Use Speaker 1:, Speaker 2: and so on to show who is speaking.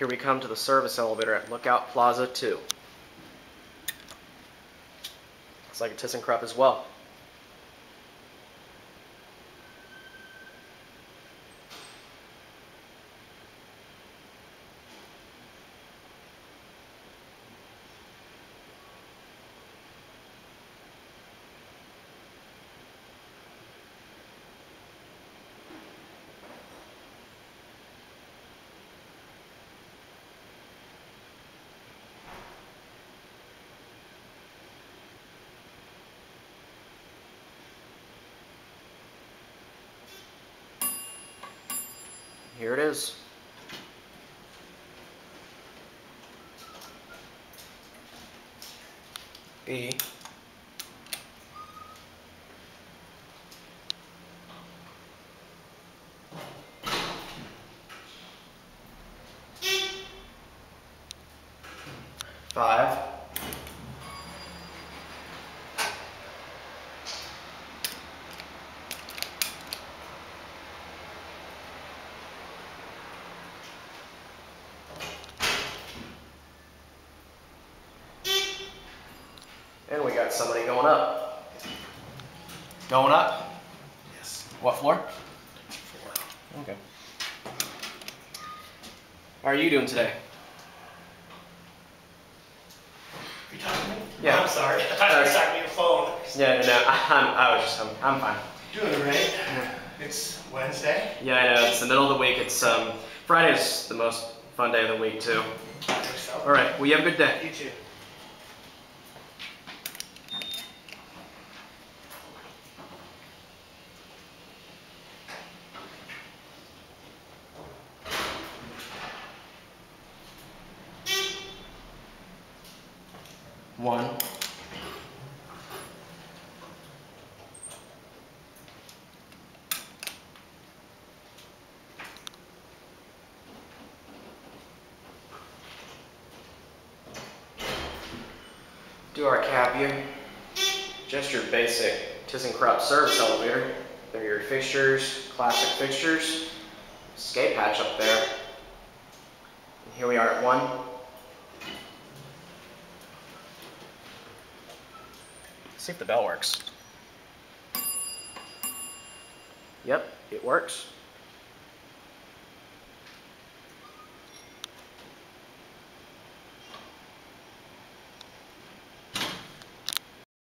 Speaker 1: Here we come to the service elevator at Lookout Plaza 2. Looks like a ThyssenKrupp as well. Here it is. B. Five. And we got somebody going up. Going up?
Speaker 2: Yes.
Speaker 1: What floor? Four. Okay. How are you doing today?
Speaker 2: Are You talking to me?
Speaker 1: Yeah.
Speaker 2: I'm sorry. I thought you were talking to your phone.
Speaker 1: Yeah, no, no, I'm, I was just, I'm, I'm fine.
Speaker 2: Doing great. It's Wednesday.
Speaker 1: Yeah, I know, it's the middle of the week, it's, um, Friday's the most fun day of the week, too.
Speaker 2: I think so.
Speaker 1: Alright, well, you have a good day.
Speaker 2: You too.
Speaker 1: One. Do our cab view. Just your basic ThyssenKrupp service elevator. There are your fixtures, classic fixtures. Escape hatch up there. And here we are at one. See if the bell works. Yep, it works.